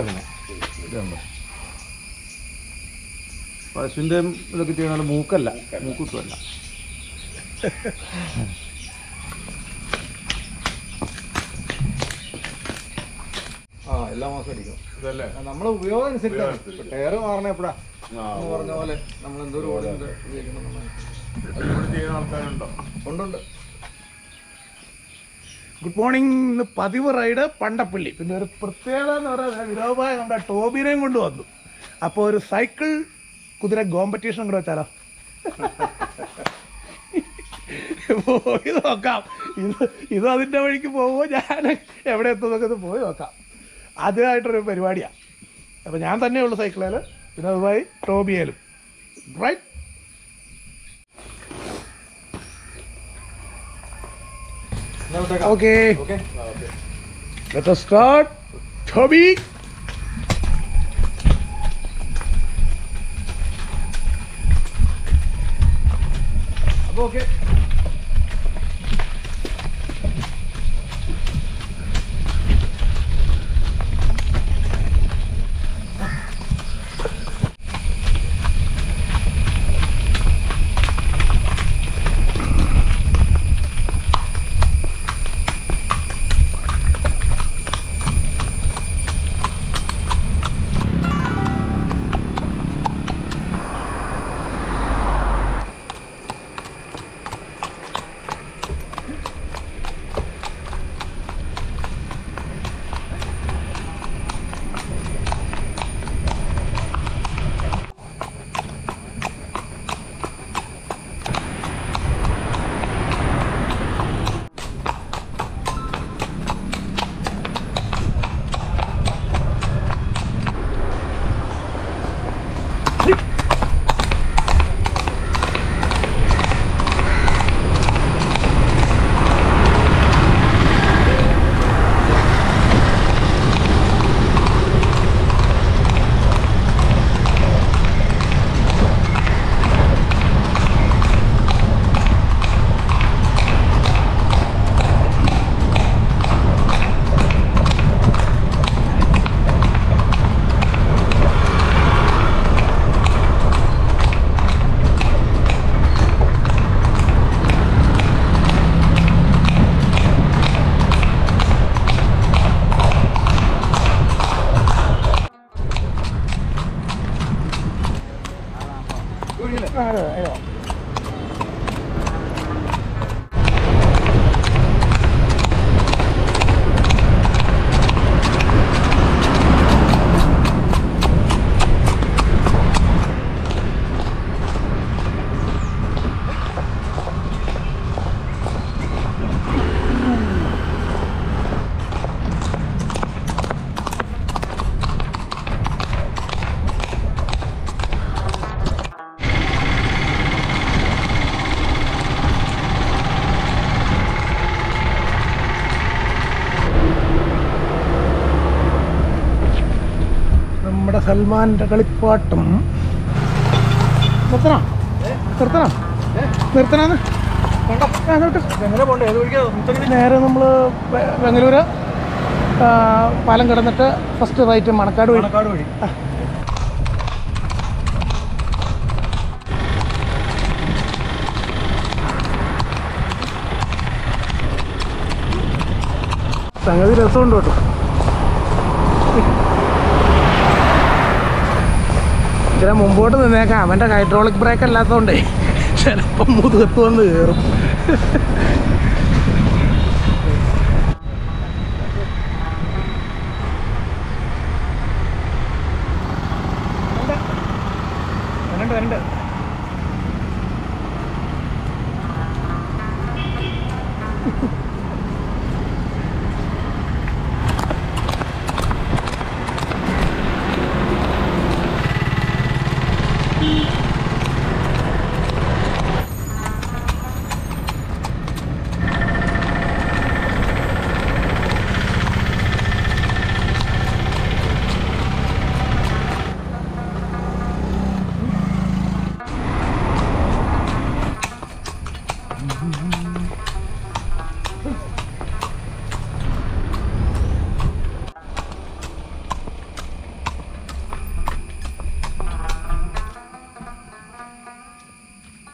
അങ്ങനെ ഇതുണ്ട്. ഇതൊക്കെ ചെയ്യുന്ന മൂക്കല്ല. മൂക്കുത്തല്ല ആ എല്ലാ മാസം അടിക്കും. ഇതല്ലേ? നമ്മളെ ഉപയോഗം അനുസരിച്ചാണ് മാറണ എപ്പോഴാ? പറഞ്ഞ പോലെ നമ്മൾ എന്തോ ഓടുന്നുണ്ട് ഉപയോഗിക്കണം. ആൾക്കാരുണ്ടോ? ഉണ്ടുണ്ട്. ഗുഡ് മോർണിംഗ് ഇന്ന് പതിവ് റൈഡ് പണ്ടപ്പള്ളി. പിന്നെ ഒരു പ്രത്യേകത എന്ന് പറയുന്നത് വിനോദമായ നമ്മുടെ ടോബിനെയും കൊണ്ട് വന്നു അപ്പോൾ ഒരു സൈക്കിൾ കുതിര കോമ്പറ്റീഷൻ കൂടെ വെച്ചാലോ? പോയി നോക്കാം. ഇത് ഇത് അതിന്റെ വഴിക്ക് പോകുമ്പോൾ ഞാൻ എവിടെ എത്തുന്നൊക്കെ പോയി നോക്കാം. ആദ്യമായിട്ടൊരു പരിപാടിയാണ് അപ്പോൾ ഞാൻ തന്നെയുള്ളൂ സൈക്കിളിൽ പിന്നെ അതുമായി ടോബിയേലും. Right okay okay Let us start. Toby. അപ്പോൾ സൽമാന്റെ കളിപ്പാട്ടം. നിർത്തണം. നിർത്തണം. വഴിക്കാ? നേരെ നമ്മൾ ബംഗളൂര് ആ, പാലം കിടന്നിട്ട് ഫസ്റ്റ് റൈറ്റ് മണക്കാട് വഴി. മണക്കാട് വഴി. സംഗതി രസമുണ്ട് കേട്ടോ. ഇച്ചിരി മുമ്പോട്ട് നിന്നേക്കാം. അവന്റെ ഹൈഡ്രോളിക് ബ്രേക്ക് അല്ലാത്തതുകൊണ്ടേ ചിലപ്പം മുതുകത്ത് വന്ന് കയറും വരണ്ട് വരണ്ട്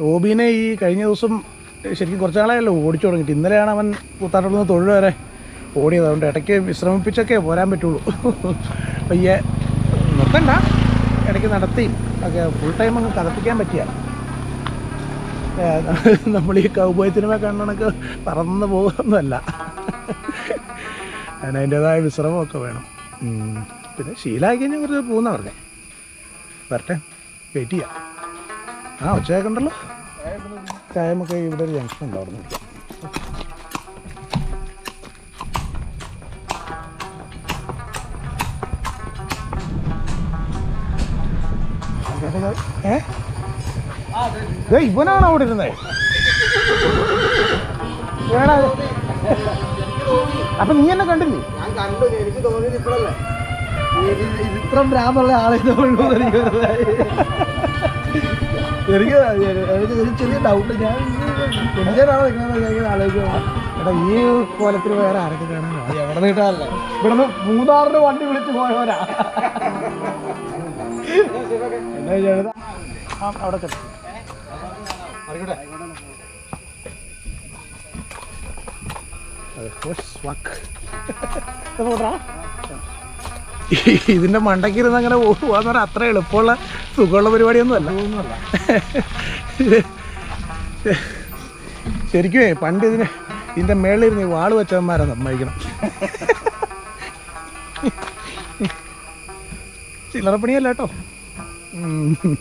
ടോബീനെ ഈ കഴിഞ്ഞ ദിവസം ശരിക്കും കുറച്ച് നാളായല്ലോ ഓടിച്ചു തുടങ്ങിയിട്ട്. ഇന്നലെയാണ് അവൻ കൂത്താട്ടുള്ള തൊഴിൽ വരെ ഓടിയത്. അതുകൊണ്ട് ഇടയ്ക്ക് വിശ്രമിപ്പിച്ചൊക്കെ പോരാൻ പറ്റുള്ളൂ. പയ്യെ നിർത്തണ്ട. ഇടയ്ക്ക് നടത്തി. ഒക്കെ ഫുൾ ടൈം അങ്ങ് കഥപ്പിക്കാൻ പറ്റിയ. നമ്മൾ ഈ കൗബോയ് സിനിമ കണ്ണണക്ക് പറന്ന് പോകുന്നതല്ല. അതിന്റെതായ വിശ്രമമൊക്കെ വേണം. പിന്നെ ശീലമായി കഴിഞ്ഞാൽ കുറച്ച് പോകുന്ന പറഞ്ഞേ. വരട്ടെ. വെയിറ്റ് ചെയ്യാം. ആ ഉച്ചയൊക്കെ ഉണ്ടല്ലോ. ചായമൊക്കെ ഇവിടെ ഒരു ജംഗ്ഷൻ ഉണ്ടായിരുന്നു. ഏ? ദേ, ഇവനാണ് അവിടെ ഇരുന്നേ. ഏടാ ഇത്? അപ്പൊ നീ എന്നെ കണ്ടില്ലേ? ഞാൻ കണ്ടു എനിക്ക് തോന്നിയത് ഇപ്പോഴല്ലേ? ഇത്ര ഭ്രാന്തുള്ള ആളെ തോന്നുന്നു എനിക്ക്. എനിക്ക് ഒരു ചെറിയ ഡൗട്ട് ഞാൻ കുഞ്ചനാണോ നിൽക്കുന്നത് ഞാൻ ആലോചിക്കുക എടാ ഈ കോലത്തിൽ വേറെ ആരൊക്കെ കാണാൻ എവിടെ നീട്ടാറില്ല നിന്ന് മൂന്നാറിന് വണ്ടി വിളിച്ചു പോയവരാ എന്നാ ചെയ്യണത്? ആ, അവിടെ horse walk. ഇത് പോട്ടെടാ. ഇതിന്റെ മണ്ടയ്ക്ക് ഇരുന്ന് അങ്ങനെ പോകുവാന്ന് പറഞ്ഞാൽ അത്ര എളുപ്പമുള്ള സുഖമുള്ള പരിപാടിയൊന്നും അല്ല. ശരിക്കും പണ്ട് ഇതിന് ഇതിന്റെ മേളിലിരുന്ന് വാൾ വെച്ചവന്മാരെ സമ്മതിക്കണം. ചില്ലറ പണിയല്ല കേട്ടോ. ഉം.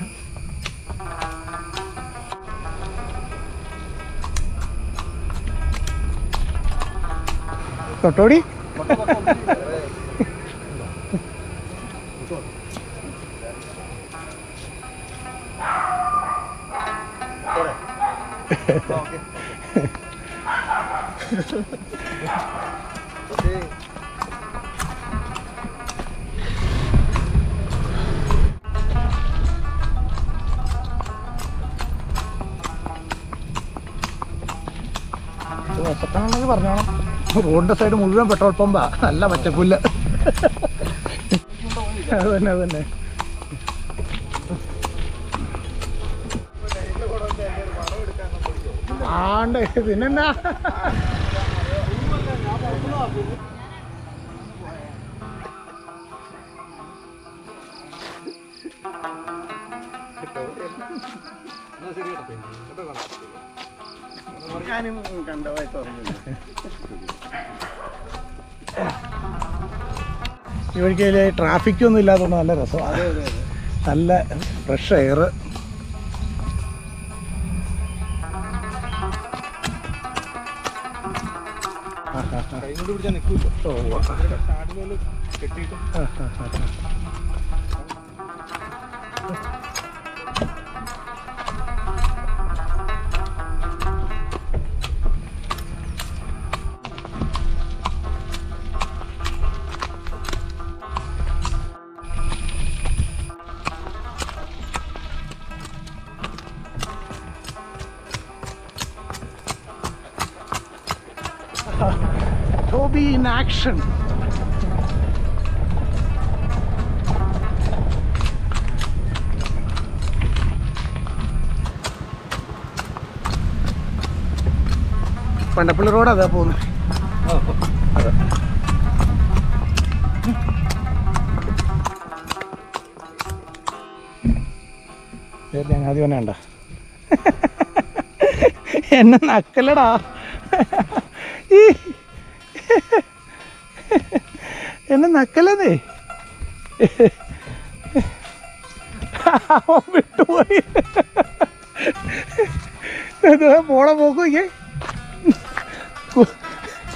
തൊട്ടോടി വിശക്കണമെങ്കിൽ പറഞ്ഞോണം റോഡിന്റെ സൈഡ് മുഴുവൻ പെട്രോൾ പമ്പാ. നല്ല പച്ചപ്പുല്ല്. അത് തന്നെ. ആണ്ട് പിന്നെന്നാ ഞാനും കണ്ടതായി തോന്നുന്നു ഇവിടേക്ക് ട്രാഫിക്കൊന്നും ഇല്ലാത്തതുകൊണ്ട് നല്ല രസമാണ്. നല്ല ഫ്രഷ് എയർ കൈകൊണ്ട് പിടിച്ചാൽ നിൽക്കില്ല കെട്ടിയിട്ട്. In action. പണ്ടപ്പള്ളി റോഡ് അതാ പോകുന്നത് ചങ്ങാതി തന്നെ ഉണ്ട എന്നെ നക്കലടാ ഈ എന്നെ നക്കലതേ. അവൻ വിട്ടുപോയി. മോളെ പോണ പോക്കോയ്ക്കേ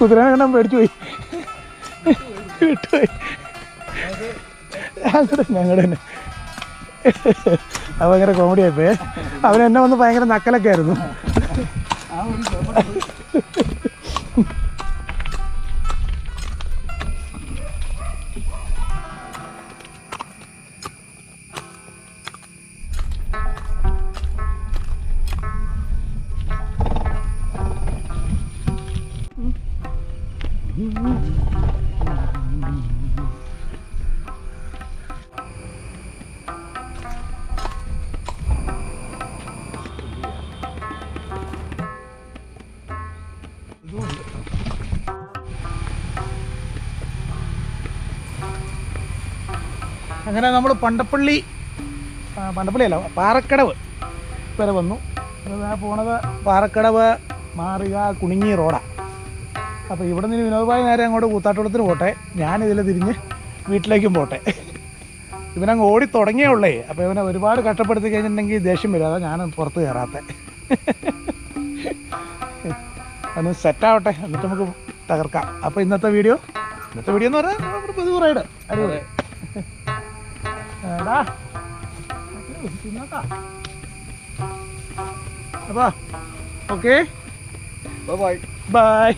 കുതിര കണ്ണം പേടിച്ചു പോയി. വിട്ടുപോയി. ഞങ്ങളുടെ ഞങ്ങളുടെ തന്നെ. അത് ഭയങ്കര കോമഡി ആയിപ്പോയേ അവൻ എന്നെ വന്ന് ഭയങ്കര നക്കലൊക്കെ ആയിരുന്നു. അങ്ങനെ നമ്മൾ പണ്ടപ്പള്ളി പണ്ടപ്പള്ളിയല്ല പാറക്കടവ് വരെ വന്നു. ആ പോണത് പാറക്കടവ് മാറുക കുണിങ്ങി റോഡാ. അപ്പോൾ ഇവിടെ നിന്ന് വിനോദഭായി നേരെ അങ്ങോട്ട് കൂത്താട്ടോളത്തിന് പോട്ടെ. ഞാനിതിൽ തിരിഞ്ഞ് വീട്ടിലേക്കും പോട്ടെ. ഇവനങ്ങ് ഓടി തുടങ്ങിയേ ഉള്ളേ. അപ്പോൾ ഇവനെ ഒരുപാട് കഷ്ടപ്പെടുത്തി കഴിഞ്ഞിട്ടുണ്ടെങ്കിൽ ദേഷ്യം വരും. അതാ ഞാൻ പുറത്ത് കയറാത്ത. ഒന്ന് സെറ്റാവട്ടെ എന്നിട്ട് നമുക്ക് തകർക്കാം. അപ്പോൾ ഇന്നത്തെ വീഡിയോ ഇന്നത്തെ വീഡിയോ എന്ന് പറഞ്ഞാൽ നമ്മുടെ പതിവ് റൈഡ്. അടിപൊളി. എടാ അപ്പോൾ ഓക്കെ ബൈ ബൈ